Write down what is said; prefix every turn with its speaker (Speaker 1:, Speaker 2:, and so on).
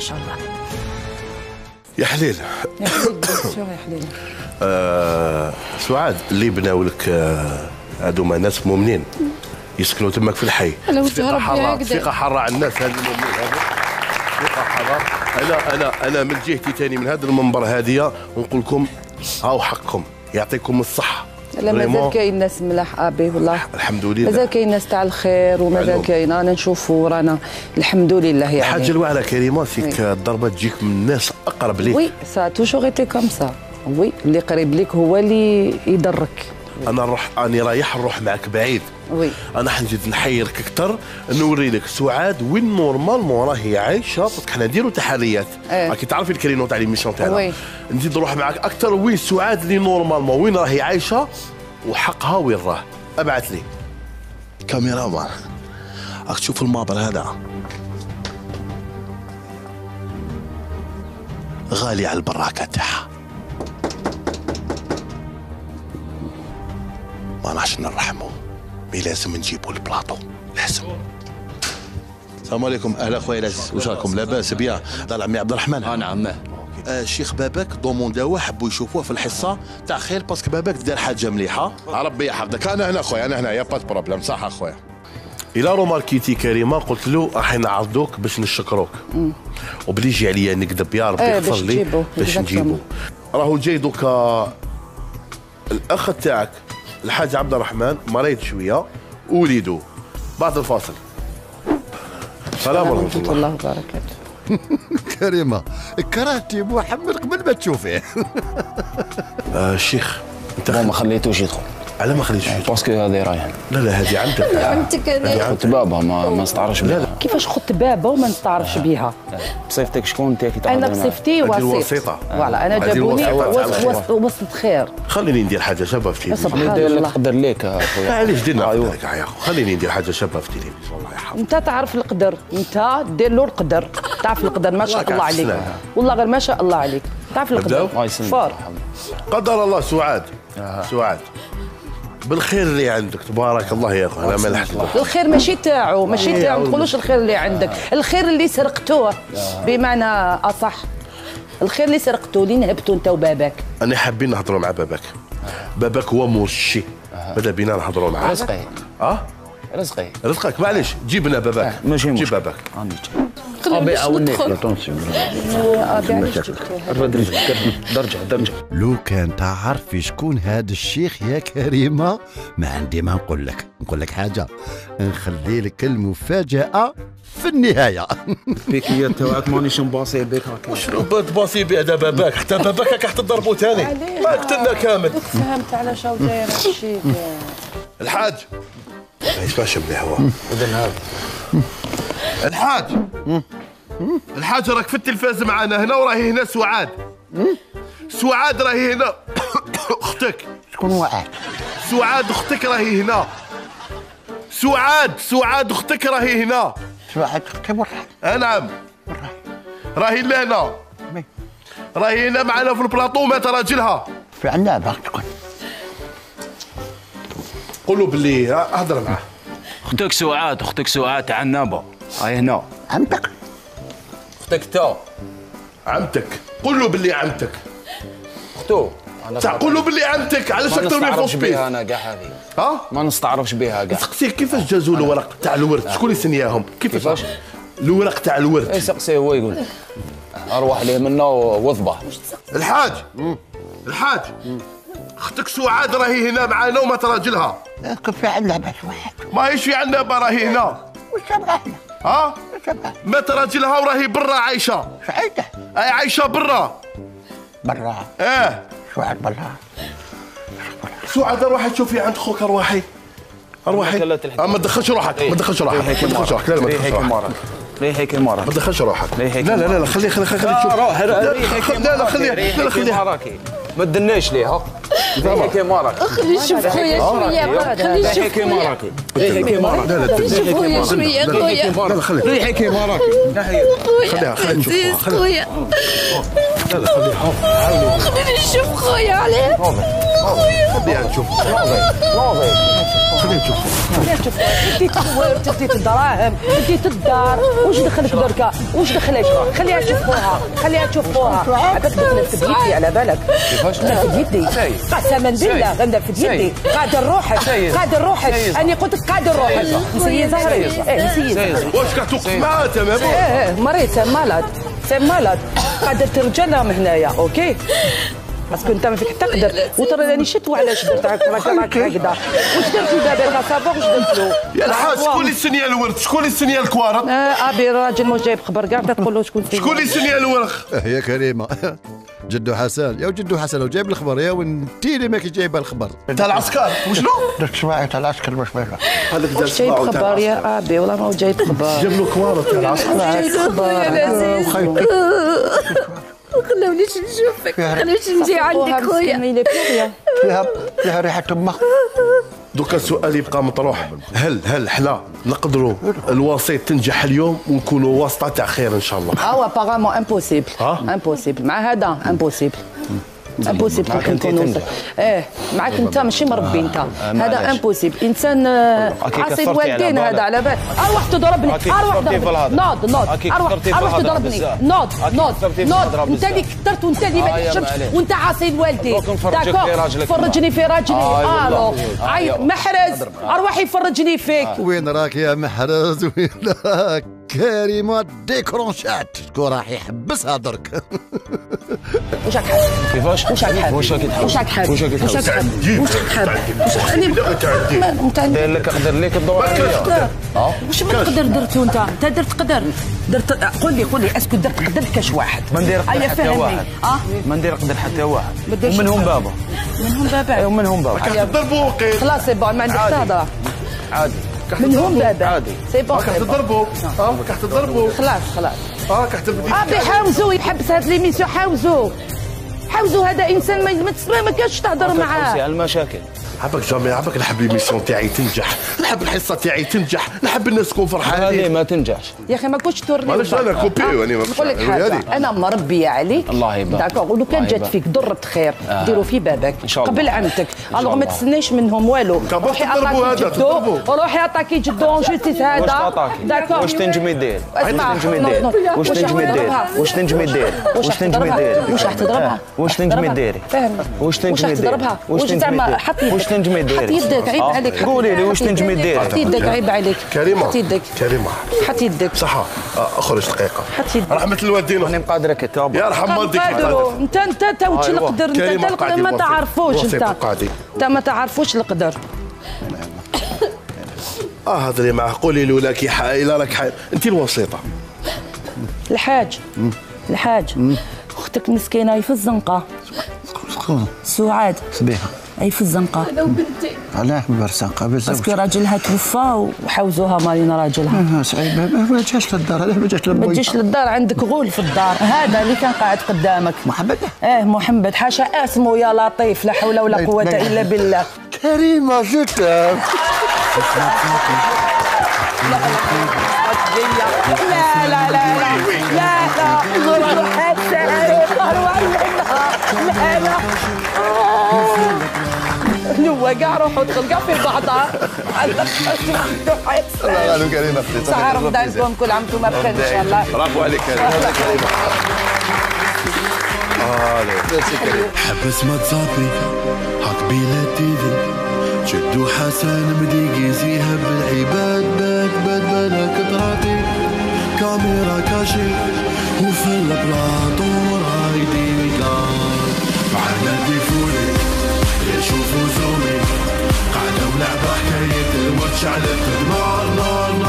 Speaker 1: إن شاء الله.
Speaker 2: يا حليل.
Speaker 1: يا حليل شو يا حليل
Speaker 2: آه سعاد اللي بناو لك آه، هذوما ناس مؤمنين. يسكنوا تماك في الحي. حارة
Speaker 1: هكذا.
Speaker 2: ثقة حارة على الناس هذه المؤمنين هذا ثقة حارة. أنا أنا أنا من جهتي تاني من هذا المنبر هذه ونقول لكم هاو حقكم. يعطيكم الصحة.
Speaker 1: لا مازال. كاين ناس ملاح أبي والله.
Speaker 2: الحمد لله
Speaker 1: مازال كاين ناس تاع الخير ومازال. كاين. أنا نشوفوا رانا الحمد لله يعني.
Speaker 2: الحاجة الواعرة كريمة فيك الضربة تجيك من الناس أقرب ليك.
Speaker 1: وي سا توجور ايتي كوم سا. وي اللي قريب ليك هو اللي يضرك.
Speaker 2: أنا نروح أنا رايح نروح معك بعيد.
Speaker 1: oui.
Speaker 2: أنا حنزيد نحيرك أكثر نوري لك سعاد وين normalement راهي عايشة. parce que حنا نديروا تحريات
Speaker 1: إيه.
Speaker 2: راكي تعرفي الكرينو تاع l'émission تاعنا.
Speaker 1: oui.
Speaker 2: نزيد نروح معك أكثر. وين سعاد اللي normalement. وين راهي عايشة؟ وحقها وين راه. أبعث لي. كاميرا مان راك تشوف المابر هذا. غالي على البراكه تاعها. ما نعرفش نرحمه. مي لازم نجيبوا البلاطو لازم. السلام عليكم. أهلا خويا العزيز واش راكم لاباس بيان دار عمي عبد الرحمن.
Speaker 3: آه نعم
Speaker 2: آه الشيخ باباك دومونداوه حبوا يشوفوه في الحصة. تاع خير parce que باباك دار حاجة مليحة. ربي يحفظك. أنا هنا خويا أنا هنا y a pas problème صح أخويا. إلى remarquيتي كريمة قلت له راح نعرضوك باش نشكروك. وبلي يجي عليا نكذب يا ربي
Speaker 1: إيه،
Speaker 2: يغفر لي باش. نجيبو. راهو جاي دوكا الأخ تاعك. الحاج عبد الرحمن مريض شوية وليدو. بعد الفاصل. السلام ورحمة
Speaker 1: ورحمة
Speaker 2: الله.
Speaker 1: الله وبركاته.
Speaker 4: كريمة. كرهتي محمد قبل ما تشوفيه
Speaker 2: آه الشيخ انت
Speaker 3: ما خليتوش يدخل.
Speaker 2: على ما خليتش يدخل.
Speaker 3: باسكو هذه رايحه
Speaker 2: لا لا هذه عندك.
Speaker 1: عندك
Speaker 2: هذه
Speaker 3: خدت
Speaker 2: عندك
Speaker 3: بابها ما ما استعرفش بها.
Speaker 1: كيفاش خدت بابا وما نستعرفش بيها
Speaker 3: بصيفتك شكون؟ انت كي أنا؟
Speaker 1: بصفتي
Speaker 2: هذه
Speaker 1: وسيط. فوالا
Speaker 2: أنا
Speaker 1: جابوني وسط- خير
Speaker 2: خليني ندير حاجة شابة في
Speaker 1: سبحان الله.
Speaker 3: قدر ليك أخويا.
Speaker 2: علاش ديرنا
Speaker 3: أيوة.
Speaker 2: هكاك يا اخو خليني ندير حاجة شابة في التلفزيون الله يحفظك
Speaker 1: أنت تعرف القدر. أنت دير له القدر. تعرف القدر ما شاء
Speaker 2: الله
Speaker 1: عليك. والله غير ما شاء الله عليك. تعرف القدر. فار
Speaker 2: قدر الله سعاد. سعاد. بالخير اللي عندك. تبارك الله يا اخو أنا ما نحسدك
Speaker 1: الخير ماشي تاعو ماشي
Speaker 2: إيه،
Speaker 1: تاعو ما تقولوش الخير اللي عندك. الخير اللي سرقتوه بمعنى أصح. الخير اللي سرقتوه اللي نهبتوه أنت وباباك؟
Speaker 2: أنا حابين نهضروا مع باباك. باباك هو مرشي. ماذا بينا نهضروا معاه؟
Speaker 3: رزقي.
Speaker 2: أه؟
Speaker 3: رزقي.
Speaker 2: رزقك معليش. جيب لنا باباك.
Speaker 3: ماشي
Speaker 2: جيب باباك.
Speaker 3: درجه
Speaker 4: لو كان تعرفي شكون هذا الشيخ يا كريمة ما عندي ما نقول لك. نقول لك حاجة. نخلي لك المفاجأة في النهاية.
Speaker 3: بيك هي تاعك مانيش مباصي بك هكا.
Speaker 2: شنو بتباصي بيه هذا باباك. حتى باباك راك تضربوا ثاني ما قتلنا كامل.
Speaker 1: فهمت على شو داير هادشي
Speaker 2: الحاج. ما يسمعش مليح هو
Speaker 3: إذن هذا.
Speaker 2: الحاج. الحاج راك في التلفاز معنا هنا وراهي هنا سعاد سعاد راهي هنا. أختك.
Speaker 4: شكون وعد
Speaker 2: سعاد أختك راهي هنا. سعاد سعاد أختك راهي هنا.
Speaker 4: سعاد كبر
Speaker 2: آه نعم. راهي لهنا راهي هنا معنا في البلاطو مات راجلها.
Speaker 4: في عنابه تكون.
Speaker 2: قولوا باللي اهضر معاه.
Speaker 3: أختك سعاد أختك سعاد تاع النابه هاي هنا.
Speaker 4: عمتك.
Speaker 3: أختك تا.
Speaker 2: عمتك. قول له باللي عمتك.
Speaker 3: أختو.
Speaker 2: تاع قول له باللي عمتك. علاش
Speaker 3: ما
Speaker 2: أكثر من
Speaker 3: نستعرفش
Speaker 2: فوسبيس
Speaker 3: بها أنا كاع هذه.
Speaker 2: ها؟
Speaker 3: ما نستعرفش بها كاع
Speaker 2: سقسيه كيفاش جازوا الورق تاع الورد؟ شكون اللي سنياهم كيفاش؟
Speaker 3: كيفاش؟
Speaker 2: الورق تاع الورد.
Speaker 3: اي سقسي هو يقول. أروح ليه منه وضبه
Speaker 2: الحاج. الحاج. أختك سعاد راهي هنا معانا وما تراجلها.
Speaker 4: كيف في عنابه واحد.
Speaker 2: ما هيش في عندنا راهي هنا.
Speaker 4: وش شبهنا
Speaker 2: ها مات راجلها وراهي برا عايشه
Speaker 4: سعيده
Speaker 2: اي عايشه برا
Speaker 4: برا
Speaker 2: آه
Speaker 4: سعاد برا
Speaker 2: سعاد روحي تشوفي عند خوك ارواحي ارواحي. آه، ما تدخلش روحك ما تدخلش روحك ما تدخلش روحك لا لا ما تدخلش روحك
Speaker 3: مرة ريحك مرة
Speaker 2: ما تدخلش روحك لا لا لا لا خليه خليه خليه تشوف
Speaker 3: روح
Speaker 2: لا
Speaker 3: ريحك
Speaker 2: لا لا خليه لا خليه
Speaker 3: ما تدناش ليه ريحك مراكي
Speaker 5: خلي نشوف خويا شوية خلي نشوف خويا.
Speaker 3: مراكي ريحك مراكي
Speaker 2: لا لا
Speaker 5: خلي نشوف خويا شوية خويا.
Speaker 2: لا خليه
Speaker 3: ريحك مراكي
Speaker 5: خويا.
Speaker 2: خليها خليها نشوفها
Speaker 5: عزيز
Speaker 2: خليها
Speaker 5: خويا خليني نشوف خويا. عليه
Speaker 2: خليها تشوف خليها تشوف
Speaker 1: ديت الورد ديت الدراهم ديت الدار واش دخلك دركا واش دخلك؟ خليها تشوف خوها خليها تشوف خوها. هذاك نرفد يدي على بالك. نرفد يدي. قسما بالله غنرفد يدي. قادر روحك قادر روحك. أني قلت لك قادر روحك. نسيي زهري إيه نسيي زهري
Speaker 2: واش كتوقف معاه تمام
Speaker 1: إيه إيه مريض مالاد سي مالاد قادر ترجع لهم هنايا أوكي؟ باسكو انت ما فيك تقدر. وترى راني شتو علاش درت راك راك هكذا. واش درت له دابا الغصابه واش درت له؟
Speaker 2: يا الحاج شكون اللي سنيا الورد؟ شكون اللي سنيا الكوارط
Speaker 1: آه، أبي راجل مو جايب خبر. كاع تقول له شكون
Speaker 2: شكون اللي سنيا الورخ؟
Speaker 4: يا كريمة. جدو حسن. يا جدو حسن وجايب الخبر. يا وانتي اللي ماكي جايبة الخبر.
Speaker 2: تاع العسكر. وشنو؟
Speaker 6: درك سماعي تاع العسكر مش ماشي
Speaker 2: هذاك دار
Speaker 1: جايب خبر. يا أبي؟ والله ما هو جايب خبر.
Speaker 2: جاب له كوارط تاع العسكر.
Speaker 1: جايب خبر.
Speaker 5: خلونيش نشوفك. خلونيش نجي عندك خويا.
Speaker 6: فيها فيها ريحة أمك
Speaker 2: دوكا السؤال يبقى مطروح. هل هل حنا نقدروا الوسيط تنجح اليوم ونكونوا واسطة تاع خير إن شاء الله؟
Speaker 1: آه apparemment impossible
Speaker 2: ها؟
Speaker 1: impossible مع هذا
Speaker 3: impossible impossible
Speaker 1: نكونوا
Speaker 3: تنجح.
Speaker 1: إيه معاك انت ماشي مربي انت. هذا
Speaker 3: معليش.
Speaker 1: impossible انسان آه، عاصي
Speaker 3: بالك.
Speaker 1: هذا على بالك. أروح تضربني
Speaker 3: أروح
Speaker 1: تضربني. نوض نوض أروح
Speaker 3: أروح
Speaker 1: تضربني. نوض نوض نوض انت. اللي كثرت وانت اللي
Speaker 3: آه،
Speaker 1: ما تحشمش. وانت عاصي
Speaker 3: في
Speaker 1: داكور فرجني في راجلي.
Speaker 3: آه، ألو. آه،
Speaker 1: محرز. أروح يفرجني فيك.
Speaker 4: وين راك يا محرز؟ وين راك؟ كريمه ديكرونشات شكون راح يحبسها درك
Speaker 1: واش راك حاب.
Speaker 3: كيفاش؟
Speaker 1: واش راك حاب.
Speaker 3: واش راك تحاول
Speaker 1: واش راك حاب.
Speaker 3: واش راك
Speaker 1: واش راك
Speaker 3: تحاول
Speaker 1: حاب. واش راك حاب. واش راك حاب.
Speaker 2: لا تعدي
Speaker 1: ما- انت عندك
Speaker 3: داير لك قدر ليك الدور عليا.
Speaker 1: واش ما تقدر درتو أنت؟ أنت درت قدر. درت قول لي قول لي. اسكو درت قدر كاش واحد.
Speaker 3: ما ندير قدر
Speaker 1: أيا
Speaker 3: حتى. واحد.
Speaker 1: آه؟
Speaker 3: ما ندير قدر حتى واحد. ومنهم. بابا؟
Speaker 1: منهم بابا.
Speaker 3: ايوا منهم بابا؟
Speaker 2: كتضربوا
Speaker 1: خلاص سي بون ما عندك حتى هضره
Speaker 3: عادي.
Speaker 1: منهم بابا
Speaker 3: عادي.
Speaker 1: سي بون سي بون
Speaker 2: كتضربوا آه كتضربوا
Speaker 1: خلاص خلاص.
Speaker 2: آه كتبدي
Speaker 1: ابي حاوزو يحبس هاد ليميسيون حاوزو. حاوزو هذا إنسان ما ما كانش تهضر معاه.
Speaker 3: على المشاكل.
Speaker 2: عباك جامي عباك نحب ليميسيون تاعي تنجح نحب الحصه تاعي تنجح نحب الناس تكون
Speaker 3: هذه
Speaker 2: فرحانين
Speaker 3: ما تنجحش
Speaker 1: يا أخي ما كنتش تورني
Speaker 2: معليش أنا كوبي وأني ما
Speaker 1: نقول لك
Speaker 2: هذه.
Speaker 1: أنا مربيه عليك
Speaker 3: الله يبارك.
Speaker 1: داكوغ ولو كان جات. فيك ضرة خير ديروا في بابك
Speaker 3: إن شاء الله.
Speaker 1: قبل عمتك الوغ ما. تستناش منهم والو روحي
Speaker 2: هذا،
Speaker 1: جدو
Speaker 2: تضربوا.
Speaker 1: روحي اتاكي جدو اون جوستيس هذا
Speaker 3: واش
Speaker 1: داكوغ
Speaker 3: واش تنجمي دير واش تنجمي دير. واش
Speaker 1: واش
Speaker 3: تنجمي دير؟ واش تنجمي دير
Speaker 1: واش
Speaker 3: واش تنجمي؟ دير
Speaker 1: واش راح تضربها؟
Speaker 3: آه، واش تنجمي
Speaker 1: فاهم
Speaker 3: واش تنجمي
Speaker 1: تضربها
Speaker 3: واش
Speaker 1: واش
Speaker 3: تنجمي
Speaker 1: زعما
Speaker 3: ديري
Speaker 1: حط يدك
Speaker 3: واش تنجمي ديري
Speaker 1: حط يدك عيب. عليك. حط
Speaker 3: قولي لي واش
Speaker 1: يدك.
Speaker 3: تنجمي ديري
Speaker 1: حط يدك عيب عليك.
Speaker 2: كريمة
Speaker 1: حط يدك.
Speaker 2: كريمة.
Speaker 1: حط يدك.
Speaker 2: صحة. آه، أخرج دقيقة.
Speaker 1: حط يدك.
Speaker 2: رحمة الوالدين.
Speaker 3: راني مقادرك انت
Speaker 2: يا رحم والديك.
Speaker 1: انت انت انت وش
Speaker 3: أيوة.
Speaker 1: القدر؟ انت ما. تعرفوش انت. انت ما تعرفوش القدر.
Speaker 2: آه هضري معاه قولي له لك حائلة لك حائل انت الوسيطة.
Speaker 1: الحاج. الحاج. أختك مسكينة هي في الزنقه سعاد.
Speaker 6: صبيحه
Speaker 1: هي في الزنقه
Speaker 5: أنا وبنتي
Speaker 6: علاه
Speaker 1: باسكو
Speaker 6: بزاف
Speaker 1: راجلها توفى وحوزوها مالين راجلها.
Speaker 6: صعيب ما جاش للدار ما جاش
Speaker 1: ما
Speaker 6: للبيت
Speaker 1: تجيش للدار عندك غول في الدار. هذا اللي كان قاعد قدامك.
Speaker 6: محمد.
Speaker 1: آه محمد حاشا اسمه يا لطيف لا حول ولا قوة إلا بالله.
Speaker 6: كريمة جدا.
Speaker 1: لا لا لا لا. لا لا. روح لا لا روحوا دخل كاع في بعضها.
Speaker 6: قالوا كريمه
Speaker 1: صحة رمضانكم كل عام وأنتم بخير إن شاء الله.
Speaker 2: برافو عليك كريمة
Speaker 7: حبس ما تصافي حط بيلا تيفي جدو حسن بدي يزيها بالعباد باد باد بلا كتراتي كاميرا كاشي وفي البلاطو قاعدة ولعبة حكاية الماتش على نار نار نار